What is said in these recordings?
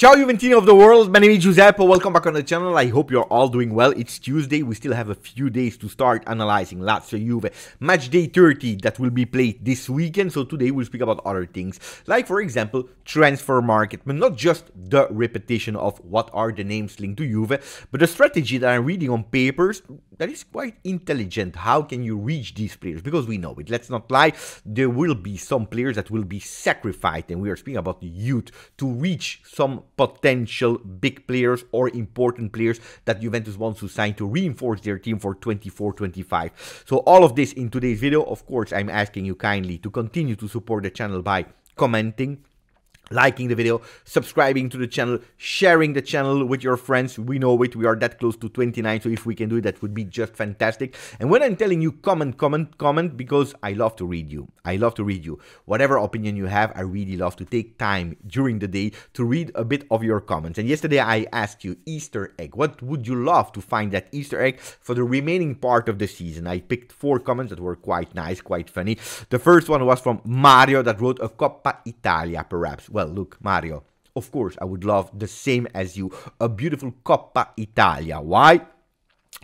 Ciao Juventini of the world, my name is Giuseppe, welcome back on the channel, I hope you're all doing well. It's Tuesday, we still have a few days to start analyzing Lazio Juve match day 30 that will be played this weekend, so today we'll speak about other things, like for example, transfer market, but not just the repetition of what are the names linked to Juve, but the strategy that I'm reading on papers that is quite intelligent. How can you reach these players? Because we know it, let's not lie, there will be some players that will be sacrificed, and we are speaking about the youth, to reach some potential big players or important players that Juventus wants to sign to reinforce their team for 24-25. So all of this in today's video, of course, I'm asking you kindly to continue to support the channel by commenting, liking the video, subscribing to the channel, sharing the channel with your friends. We know it, we are that close to 29, so if we can do it, that would be just fantastic. And when I'm telling you comment, comment, comment, because I love to read you. I love to read you. Whatever opinion you have, I really love to take time during the day to read a bit of your comments. And yesterday I asked you Easter egg. What would you love to find that Easter egg for the remaining part of the season? I picked four comments that were quite nice, quite funny. The first one was from Mario that wrote a Coppa Italia, perhaps. Well, well, look, Mario, of course, I would love the same as you, a beautiful Coppa Italia. Why?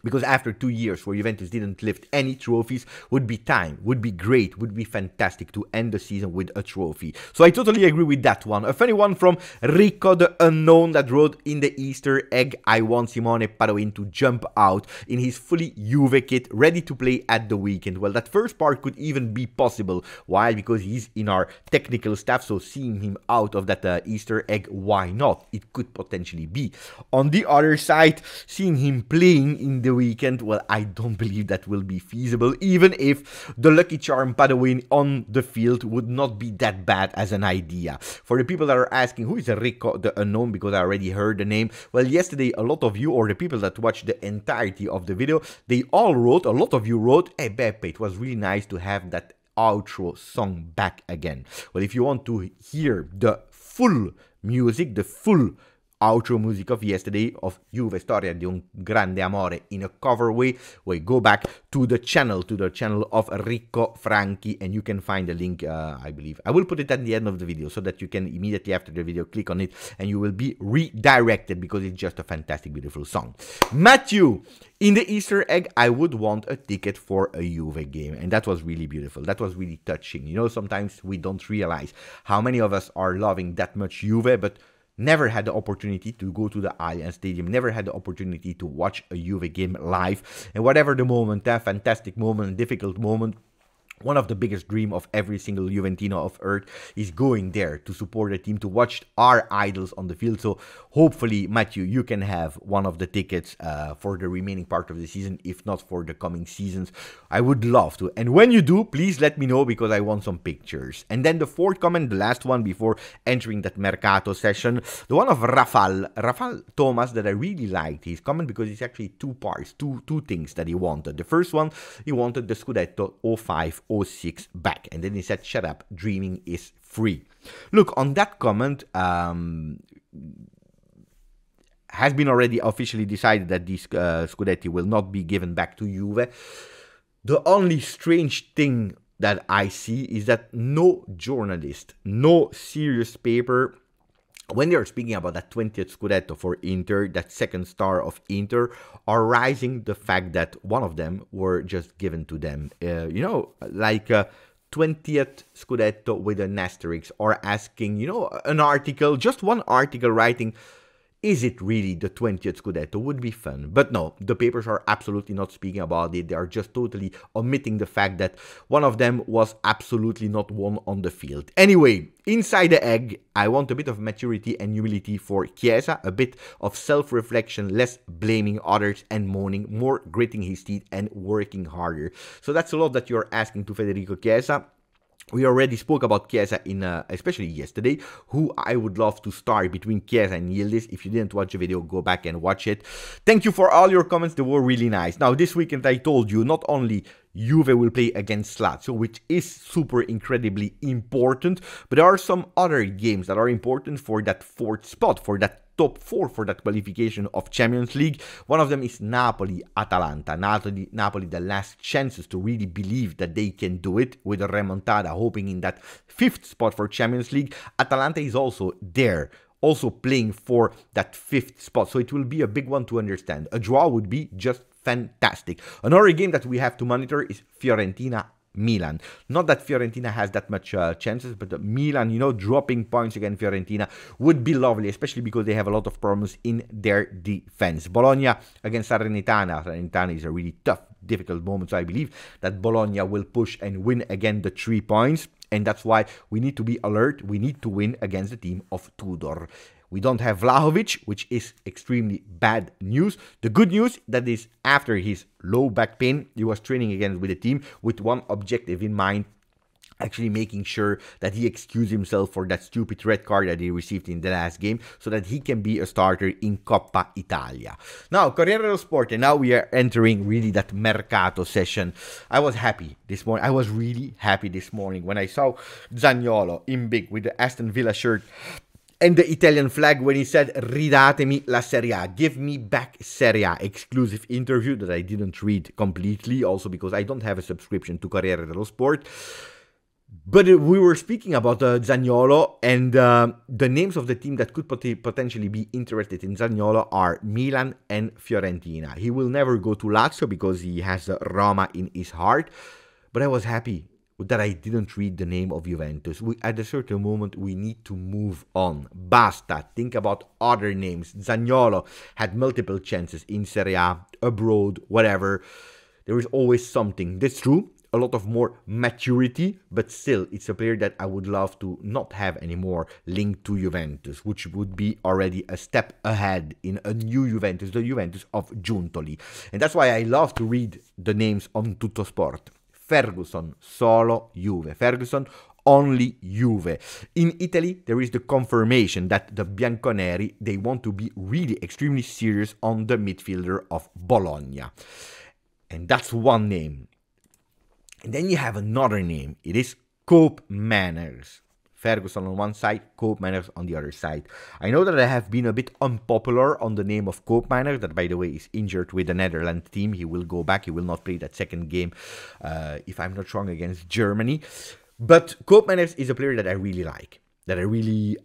Because after two years where Juventus didn't lift any trophies, would be time, would be great, would be fantastic to end the season with a trophy. So I totally agree with that one. A funny one from Rico the Unknown that wrote in the Easter egg, I want Simone Padoin to jump out in his fully Juve kit, ready to play at the weekend. Well, that first part could even be possible. Why? Because he's in our technical staff, so seeing him out of that uh, Easter egg, why not? It could potentially be. On the other side, seeing him playing in the weekend, well, I don't believe that will be feasible, even if the Lucky Charm Padoin on the field would not be that bad as an idea. For the people that are asking, who is Rico the Unknown, because I already heard the name, well, yesterday, a lot of you, or the people that watched the entirety of the video, they all wrote, a lot of you wrote, hey, Beppe, it was really nice to have that outro song back again. Well, if you want to hear the full music, the full outro music of yesterday of Juve Storia di un grande amore in a cover way, we go back to the channel, to the channel of Ricco Franchi, and you can find the link, uh, I believe. I will put it at the end of the video so that you can immediately after the video click on it and you will be redirected because it's just a fantastic, beautiful song. Matthew, in the Easter egg, I would want a ticket for a Juve game, and that was really beautiful. That was really touching. You know, sometimes we don't realize how many of us are loving that much Juve, but never had the opportunity to go to the Allianz Stadium, never had the opportunity to watch a Juve game live. And whatever the moment, that fantastic moment, difficult moment, one of the biggest dream of every single Juventino of Earth is going there to support the team, to watch our idols on the field. So hopefully, Matthew, you can have one of the tickets uh, for the remaining part of the season, if not for the coming seasons. I would love to. And when you do, please let me know because I want some pictures. And then the fourth comment, the last one before entering that Mercato session, the one of Rafal, Rafal Thomas that I really liked his comment because it's actually two parts, two, two things that he wanted. The first one, he wanted the Scudetto 05 06 back. And then he said, shut up, dreaming is free. Look, on that comment, um, has been already officially decided that this uh, Scudetti will not be given back to Juve. The only strange thing that I see is that no journalist, no serious paper when are speaking about that 20th Scudetto for Inter, that second star of Inter, are rising the fact that one of them were just given to them. Uh, you know, like a 20th Scudetto with an asterisk, or asking, you know, an article, just one article writing is it really the 20th Scudetto? Would be fun. But no, the papers are absolutely not speaking about it. They are just totally omitting the fact that one of them was absolutely not won on the field. Anyway, inside the egg, I want a bit of maturity and humility for Chiesa, a bit of self-reflection, less blaming others and moaning, more gritting his teeth and working harder. So that's a lot that you're asking to Federico Chiesa. We already spoke about Chiesa in, uh, especially yesterday, who I would love to start between Chiesa and Yildiz. If you didn't watch the video, go back and watch it. Thank you for all your comments, they were really nice. Now, this weekend I told you, not only Juve will play against Lazio, which is super incredibly important, but there are some other games that are important for that fourth spot, for that top four for that qualification of Champions League. One of them is Napoli Atalanta. Napoli, Napoli, the last chances to really believe that they can do it with a remontada, hoping in that fifth spot for Champions League. Atalanta is also there also playing for that fifth spot. So it will be a big one to understand. A draw would be just fantastic. Another game that we have to monitor is Fiorentina Milan. Not that Fiorentina has that much uh, chances, but Milan, you know, dropping points against Fiorentina would be lovely, especially because they have a lot of problems in their defense. Bologna against Salernitana. Salernitana is a really tough, difficult moment, so I believe that Bologna will push and win again the three points. And that's why we need to be alert. We need to win against the team of Tudor. We don't have Vlahovic, which is extremely bad news. The good news that is after his low back pain, he was training again with the team with one objective in mind actually making sure that he excused himself for that stupid red card that he received in the last game so that he can be a starter in Coppa Italia. Now, Corriere dello Sport, and now we are entering really that Mercato session. I was happy this morning. I was really happy this morning when I saw Zaniolo in big with the Aston Villa shirt and the Italian flag when he said ridatemi la Serie A, give me back Serie A, exclusive interview that I didn't read completely, also because I don't have a subscription to Corriere dello Sport. But we were speaking about uh, Zaniolo, and uh, the names of the team that could pot- potentially be interested in Zaniolo are Milan and Fiorentina. He will never go to Lazio because he has uh, Roma in his heart. But I was happy that I didn't read the name of Juventus. We, at a certain moment, we need to move on. Basta. Think about other names. Zaniolo had multiple chances in Serie A, abroad, whatever. There is always something. That's true. A lot of more maturity, but still, it's a player that I would love to not have anymore linked to Juventus, which would be already a step ahead in a new Juventus, the Juventus of Giuntoli. And that's why I love to read the names on Tuttosport. Ferguson, solo Juve. Ferguson, only Juve. In Italy, there is the confirmation that the Bianconeri, they want to be really extremely serious on the midfielder of Bologna. And that's one name. And then you have another name. It is Koopmeiners. Ferguson on one side, Koopmeiners on the other side. I know that I have been a bit unpopular on the name of Koopmeiners, that by the way is injured with the Netherlands team. He will go back, he will not play that second game, uh, if I'm not wrong, against Germany. But Koopmeiners is a player that I really like, that I really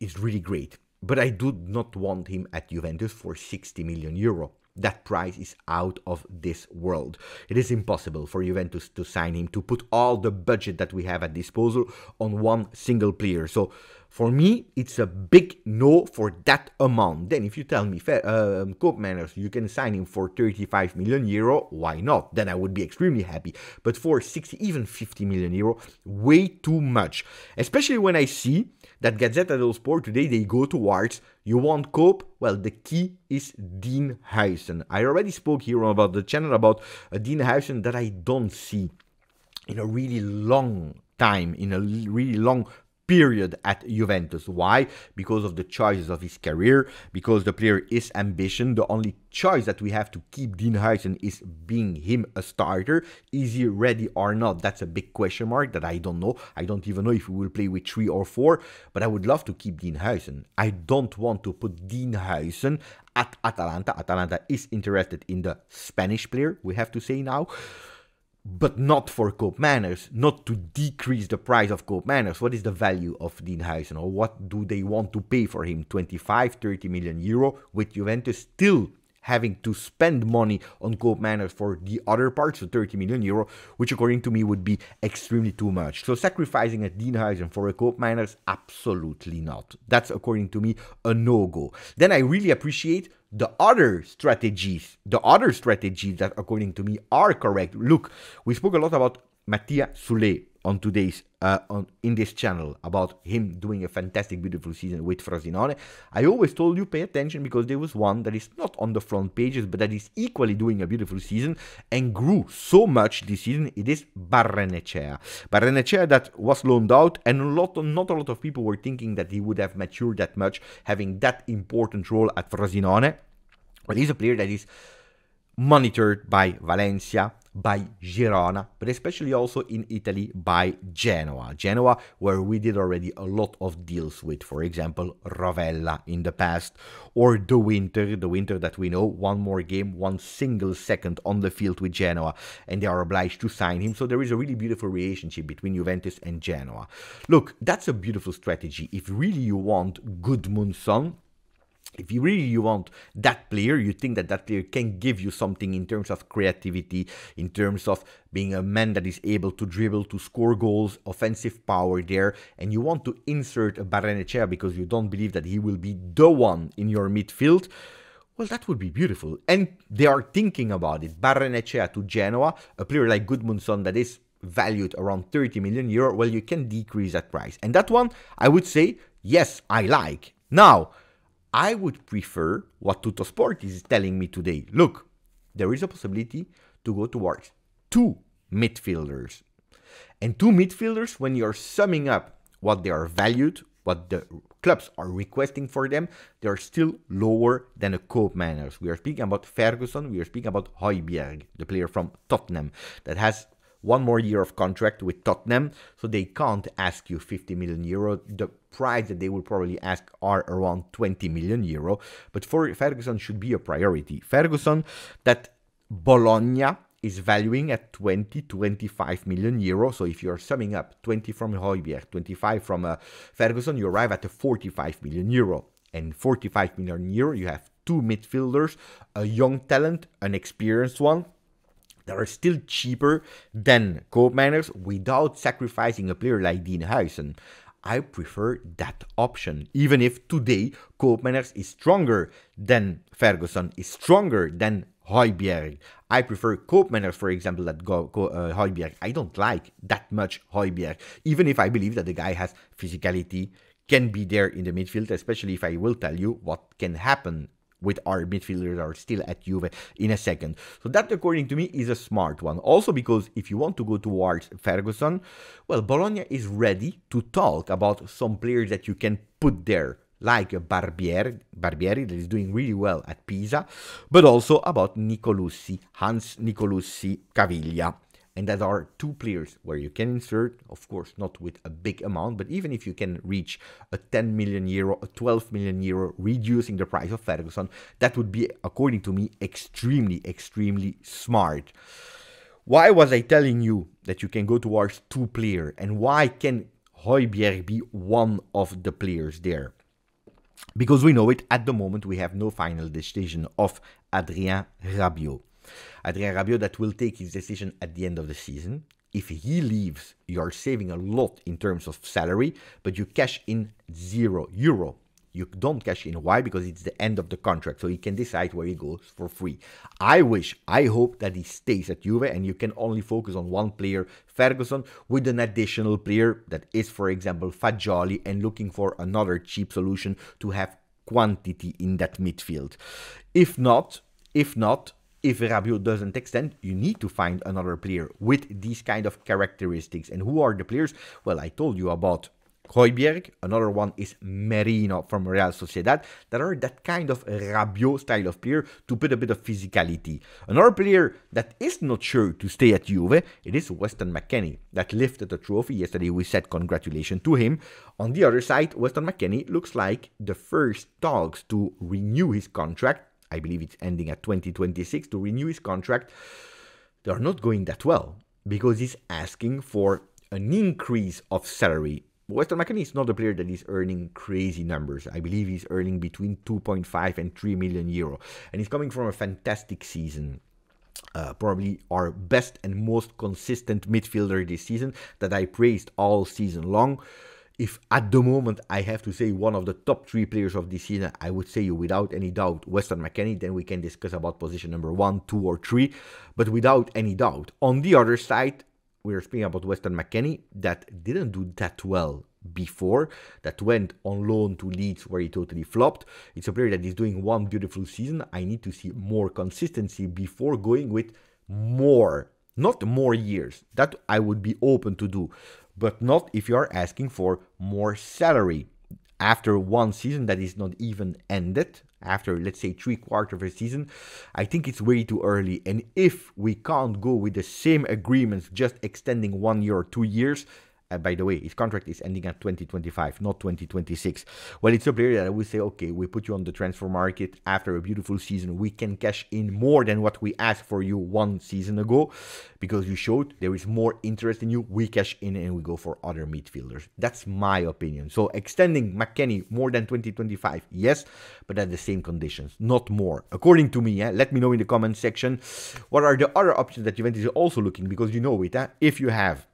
is really great. But I do not want him at Juventus for 60 million euro that price is out of this world. It is impossible for Juventus to sign him, to put all the budget that we have at disposal on one single player. So for me, it's a big no for that amount. Then if you tell me, um, Koopmeiners, you can sign him for 35 million euro, why not? Then I would be extremely happy. But for 60, even 50 million euro, way too much. Especially when I see that Gazzetta dello Sport today, they go towards you want Koop? Well, the key is Dean Huijsen. I already spoke here about the channel about a Dean Huijsen that I don't see in a really long time, in a really long period at Juventus. Why? Because of the choices of his career, because the player is ambition. The only choice that we have to keep Dean Huijsen is being him a starter. Is he ready or not? That's a big question mark that I don't know. I don't even know if we will play with three or four, but I would love to keep Dean Huijsen. I don't want to put Dean Huijsen at Atalanta. Atalanta is interested in the Spanish player, we have to say now but not for Koopmeiners, not to decrease the price of Koopmeiners. What is the value of Dean Huijsen or what do they want to pay for him? 25, 30 million euro with Juventus still having to spend money on Koopmeiners for the other parts, so 30 million euro, which according to me would be extremely too much. So sacrificing a Dean Huijsen for a Koopmeiners, absolutely not. That's according to me a no-go. Then I really appreciate the other strategies, the other strategies that according to me are correct. Look, we spoke a lot about Mattia Soulé on today's uh, on in this channel about him doing a fantastic, beautiful season with Frosinone. I always told you pay attention because there was one that is not on the front pages, but that is equally doing a beautiful season and grew so much this season. It is Barrenechea. Barrenechea that was loaned out, and a lot, of, not a lot of people were thinking that he would have matured that much, having that important role at Frosinone. But he's a player that is monitored by Valencia, by Girona, but especially also in Italy by Genoa. Genoa, where we did already a lot of deals with, for example, Rovella in the past, or the Winter, the winter that we know, one more game, one single second on the field with Genoa, and they are obliged to sign him. So there is a really beautiful relationship between Juventus and Genoa. Look, that's a beautiful strategy. If really you want Gudmundsson, Son, if you really you want that player, you think that that player can give you something in terms of creativity, in terms of being a man that is able to dribble, to score goals, offensive power there, and you want to insert a Barrenechea because you don't believe that he will be the one in your midfield, well, that would be beautiful. And they are thinking about it. Barrenechea to Genoa, a player like Gudmundsson that is valued around 30 million euro, well, you can decrease that price. And that one, I would say, yes, I like. Now, I would prefer what Tuttosport is telling me today. Look, there is a possibility to go towards two midfielders. And two midfielders, when you're summing up what they are valued, what the clubs are requesting for them, they are still lower than a Koopmeiners. We are speaking about Ferguson, we are speaking about Højbjerg, the player from Tottenham, that has one more year of contract with Tottenham, so they can't ask you 50 million euro. The price that they will probably ask are around 20 million euro, but for Ferguson should be a priority. Ferguson that Bologna is valuing at 20 25 million euro. So if you're summing up 20 from Højbjerg, 25 from uh, Ferguson, you arrive at a 45 million euro. And 45 million euro, you have two midfielders, a young talent, an experienced one, that are still cheaper than Koopmeiners without sacrificing a player like Dean Huijsen. I prefer that option, even if today Koopmeiners is stronger than Ferguson, is stronger than Højbjerg. I prefer Koopmeiners, for example, that go, uh. I don't like that much Højbjerg, even if I believe that the guy has physicality, can be there in the midfield, especially if I will tell you what can happen with our midfielders are still at Juve in a second. So that, according to me, is a smart one. Also because if you want to go towards Ferguson, well, Bologna is ready to talk about some players that you can put there like Barbieri, Barbieri that is doing really well at Pisa, but also about Nicolussi, Hans Nicolussi Caviglia and that are two players where you can insert, of course, not with a big amount, but even if you can reach a 10 million euro, a 12 million euro, reducing the price of Ferguson, that would be, according to me, extremely, extremely smart. Why was I telling you that you can go towards two player, and why can Højbjerg be one of the players there? Because we know it at the moment, we have no final decision of Adrien Rabiot. Adrien Rabiot that will take his decision at the end of the season. If he leaves, you are saving a lot in terms of salary, but you cash in zero euro. You don't cash in. Why? Because it's the end of the contract, so he can decide where he goes for free. I wish, I hope that he stays at Juve and you can only focus on one player, Ferguson, with an additional player that is, for example, Fagioli, and looking for another cheap solution to have quantity in that midfield. If not, if not, if Rabiot doesn't extend, you need to find another player with these kind of characteristics. And who are the players? Well, I told you about Højbjerg. Another one is Merino from Real Sociedad. That are that kind of Rabiot style of player to put a bit of physicality. Another player that is not sure to stay at Juve, it is Weston McKennie that lifted the trophy. Yesterday we said congratulations to him. On the other side, Weston McKennie looks like the first talks to renew his contract I believe it's ending at 2026 to renew his contract, they are not going that well because he's asking for an increase of salary. Weston McKennie is not a player that is earning crazy numbers. I believe he's earning between 2.5 and 3 million euro. And he's coming from a fantastic season. Uh, probably our best and most consistent midfielder this season that I praised all season long if at the moment I have to say one of the top three players of this season, I would say you without any doubt Weston McKennie. Then we can discuss about position number one, two, or three. But without any doubt, on the other side, we're speaking about Weston McKennie that didn't do that well before, that went on loan to Leeds where he totally flopped. It's a player that is doing one beautiful season. I need to see more consistency before going with more, not more years. That I would be open to do but not if you are asking for more salary. after one season that is not even ended, after let's say three quarters of a season, I think it's way too early. And if we can't go with the same agreements, just extending one year or two years, uh, by the way, his contract is ending at 2025, not 2026. Well, it's a player that I would say, okay, we put you on the transfer market after a beautiful season. We can cash in more than what we asked for you one season ago because you showed there is more interest in you. We cash in and we go for other midfielders. That's my opinion. So extending McKennie more than 2025, yes, but at the same conditions, not more. According to me, eh, let me know in the comment section what are the other options that Juventus is also looking because you know it. Eh? If you have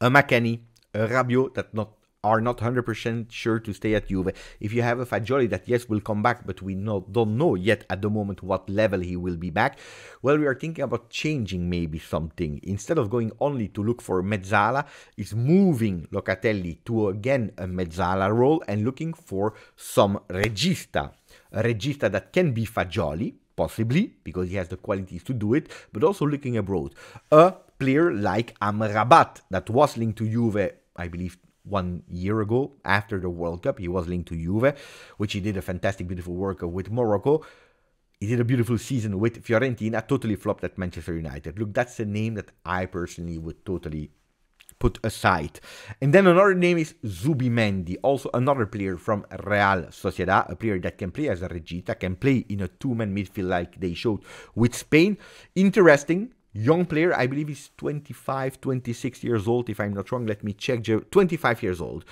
Uh, a McKennie, a uh, Rabiot that not are not 100% sure to stay at Juve. If you have a Fagioli that yes will come back, but we not, don't know yet at the moment what level he will be back, well we are thinking about changing maybe something. Instead of going only to look for Mezzala, is moving Locatelli to again a Mezzala role and looking for some regista. A regista that can be Fagioli, possibly, because he has the qualities to do it, but also looking abroad. A player like Amrabat that was linked to Juve, I believe, one year ago after the World Cup. He was linked to Juve, which he did a fantastic, beautiful work with Morocco. He did a beautiful season with Fiorentina, totally flopped at Manchester United. Look, that's a name that I personally would totally put aside. And then another name is Zubimendi, also another player from Real Sociedad, a player that can play as a Regista, can play in a two-man midfield like they showed with Spain. Interesting, young player. I believe he's 25, 26 years old, if I'm not wrong. Let me check. 25 years old.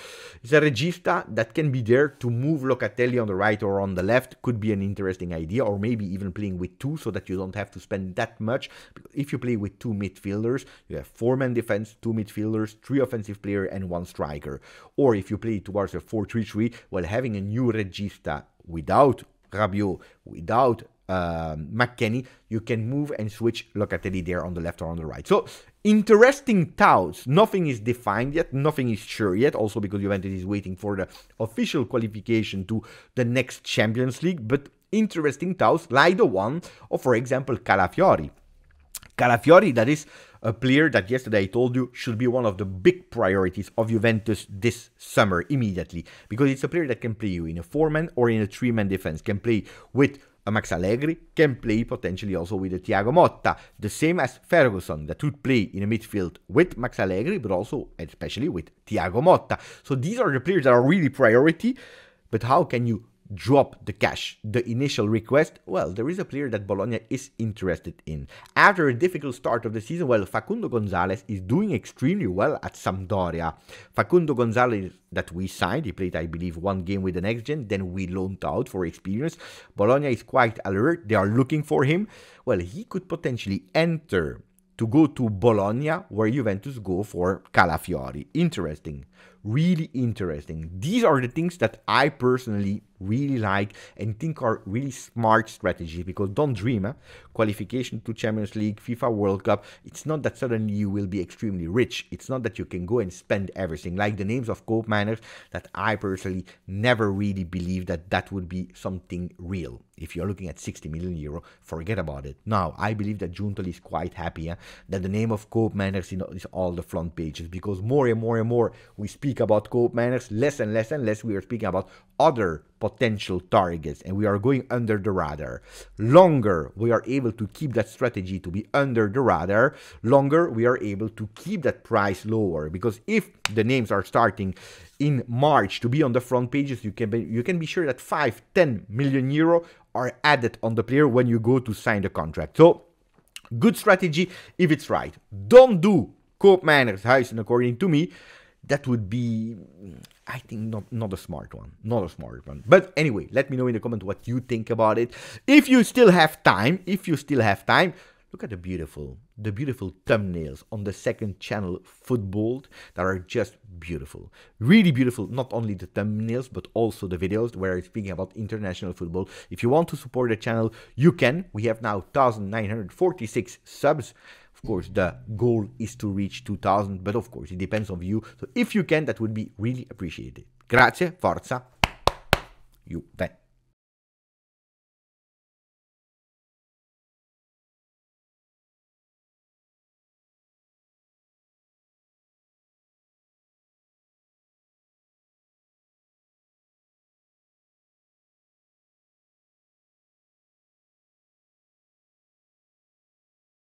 He's a regista that can be there to move Locatelli on the right or on the left. Could be an interesting idea, or maybe even playing with two so that you don't have to spend that much. If you play with two midfielders, you have four man defense, two midfielders, three offensive player, and one striker. Or if you play towards a 4 3 3, while having a new regista without Rabiot, without um, McKennie, you can move and switch Locatelli there on the left or on the right. So interesting touts. Nothing is defined yet. Nothing is sure yet. Also because Juventus is waiting for the official qualification to the next Champions League. But interesting touts like the one of, for example, Calafiori. Calafiori, that is a player that yesterday I told you should be one of the big priorities of Juventus this summer immediately because it's a player that can play you in a four-man or in a three-man defense, can play with Max Allegri can play potentially also with a Thiago Motta, the same as Ferguson that would play in a midfield with Max Allegri, but also especially with Thiago Motta. So these are the players that are really priority. But how can you drop the cash, the initial request, well, there is a player that Bologna is interested in. After a difficult start of the season, well, Facundo Gonzalez is doing extremely well at Sampdoria. Facundo Gonzalez that we signed, he played, I believe, one game with the next gen, then we loaned out for experience. Bologna is quite alert, they are looking for him. Well, he could potentially enter to go to Bologna, where Juventus go for Calafiori. Interesting really interesting. These are the things that I personally really like and think are really smart strategies because don't dream eh? qualification to champions league fifa world cup it's not that suddenly you will be extremely rich it's not that you can go and spend everything like the names of Koopmeiners that i personally never really believe that that would be something real if you're looking at 60 million euro forget about it now i believe that Giuntoli is quite happy eh? that the name of Koopmeiners is all the front pages because more and more and more we speak about Koopmeiners, less and less and less we are speaking about other potential targets and we are going under the radar. Longer we are able to keep that strategy to be under the radar, longer we are able to keep that price lower because if the names are starting in March to be on the front pages, you can be, you can be sure that 5, 10 million euro are added on the player when you go to sign the contract. So good strategy if it's right. Don't do Koopmeiners Huijsen according to me that would be i think not not a smart one not a smart one. But anyway let me know in the comment what you think about it. If you still have time if you still have time look at the beautiful the beautiful thumbnails on the second channel football that are just beautiful. Really beautiful not only the thumbnails but also the videos where i'm speaking about international football. If you want to support the channel you can. We have now 1946 subs of course, the goal is to reach 2000, but of course, it depends on you. So if you can, that would be really appreciated. Grazie, forza, you Juve.